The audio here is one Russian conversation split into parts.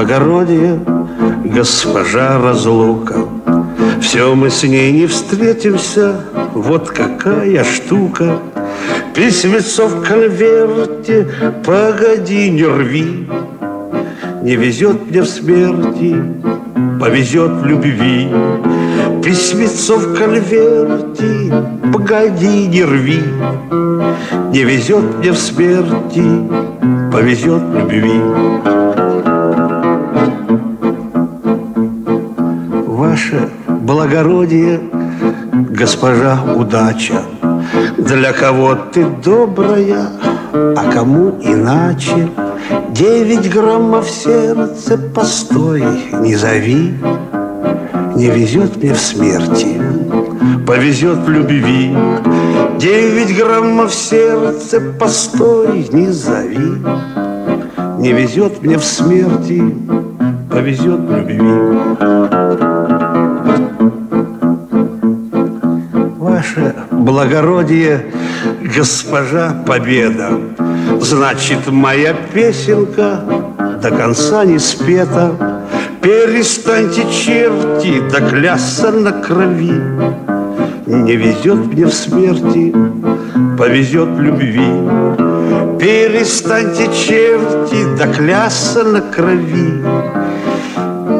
благородие, госпожа разлука. Все мы с ней не встретимся, вот какая штука. Письмецо в конверте, погоди, не рви. Не везет мне в смерти, повезет в любви. Письмецо в конверте, погоди, не рви. Не везет мне в смерти, повезет в любви. Ваше благородие, госпожа удача, Для кого ты добрая, а кому иначе. Девять граммов сердце, постой, не зови, Не везет мне в смерти, повезет в любви. Девять граммов сердце, постой, не зови, Не везет мне в смерти, повезет в любви. Благородие, госпожа Победа, Значит, моя песенка до конца не спета. Перестаньте, черти, да клясться на крови. Не везет мне в смерти, повезет любви. Перестаньте, черти, да клясться на крови.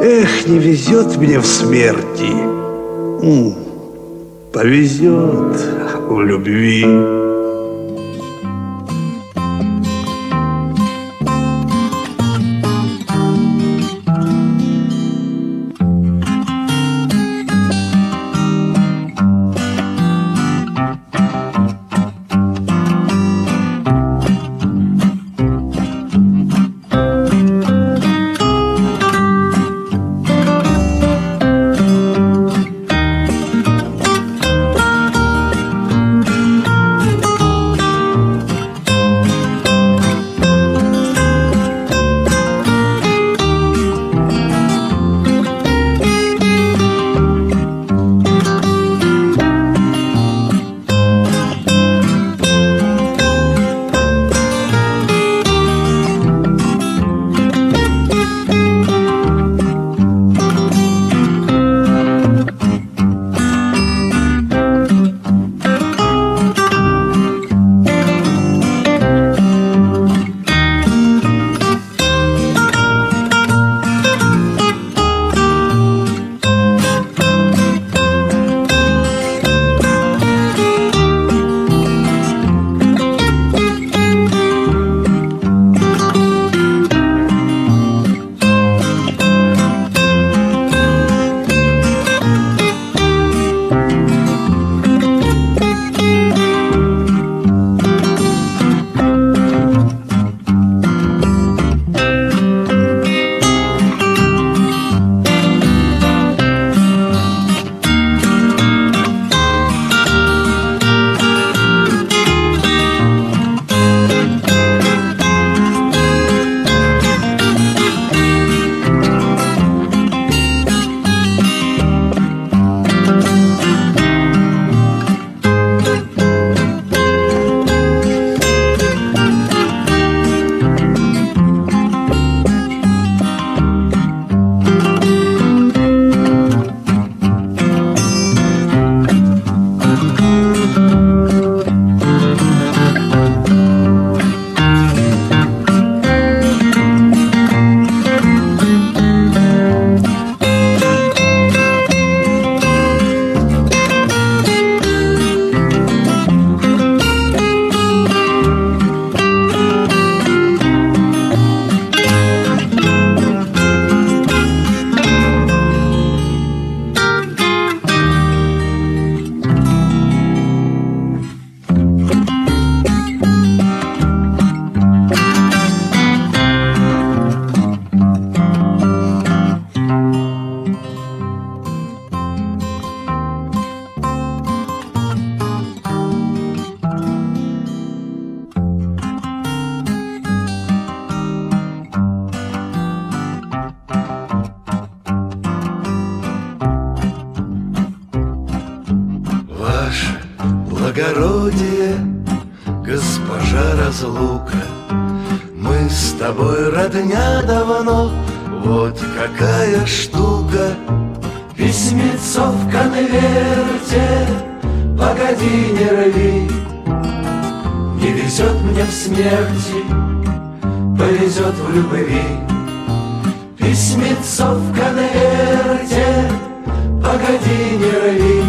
Эх, не везет мне в смерти, повезет в любви. Госпожа разлука, Мы с тобой родня давно, Вот какая штука. Письмецо в конверте. Погоди, не рви. Не везет мне в смерти. Повезет в любви. Письмецо в конверте. Погоди, не рви.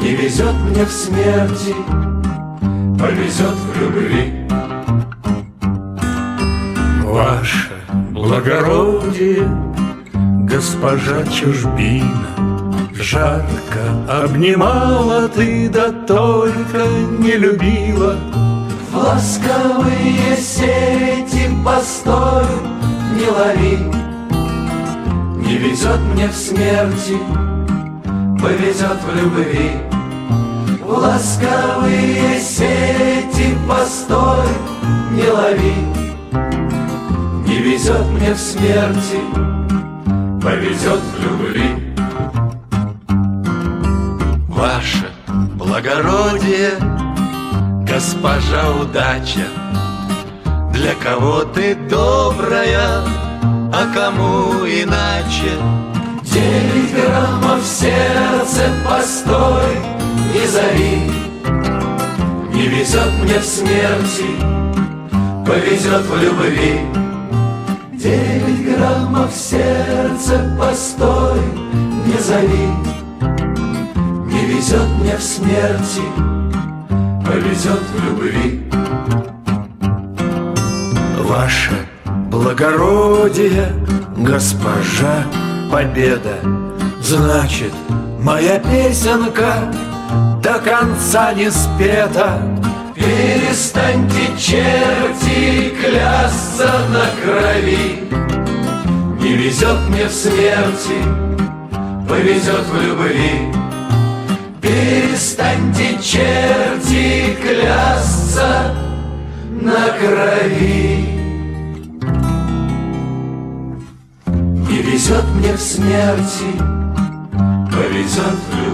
Не везет мне в смерти Повезет в любви Ваше благородие, госпожа чужбина, Жарко обнимала ты, да только не любила. В ласковые сети постой, не лови, Не везет мне в смерти, повезет в любви. В ласковые сети постой, не лови, Не везет мне в смерти, повезет в любви. Ваше благородие, госпожа удача, Для кого ты добрая, а кому иначе? Девять граммов сердце, постой, не зови, Не везет мне в смерти, повезет в любви. Девять граммов сердце, постой, не зови, Не везет мне в смерти, повезет в любви. Ваше благородие, госпожа Победа, Значит, моя песенка до конца не спета. Перестаньте, черти, клясться на крови. Не везет мне в смерти, повезет в любви. Перестаньте, черти, клясться на крови. Не везет мне в смерти, повезет в любви